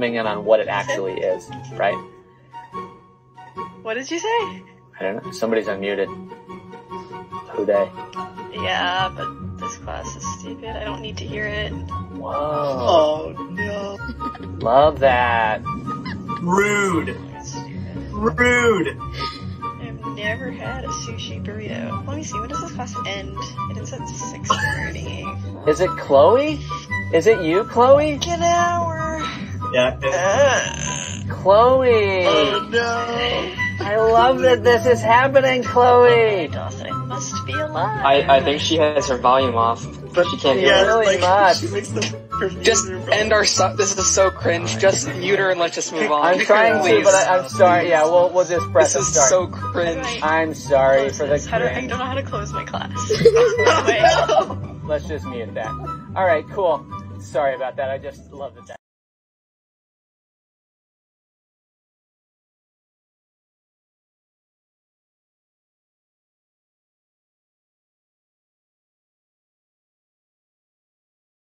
zooming in on what it actually is, right? What did you say? I don't know. Somebody's unmuted. Who they? Yeah, but this class is stupid. I don't need to hear it. Whoa. Oh no. Love that. Rude. Stupid. Rude. I've never had a sushi burrito. Let me see, when does this class end? It ends at 6.30. Is it Chloe? Is it you, Chloe? Like an hour. Yeah. Chloe! Oh no. I love that this is happening, Chloe! Dawson, I must be alive. I, I think she has her volume off. But She can't hear yeah, us. really like, much. She makes the Just end our su- This is so cringe. Just mute her and let's just move on. I'm trying to, but I, I'm sorry. Yeah, we'll, we'll just press This is sorry. so cringe. I'm sorry Close for the this. How do, I don't know how to close my class. Wait. Let's just mute that. Alright, cool. Sorry about that. I just love that that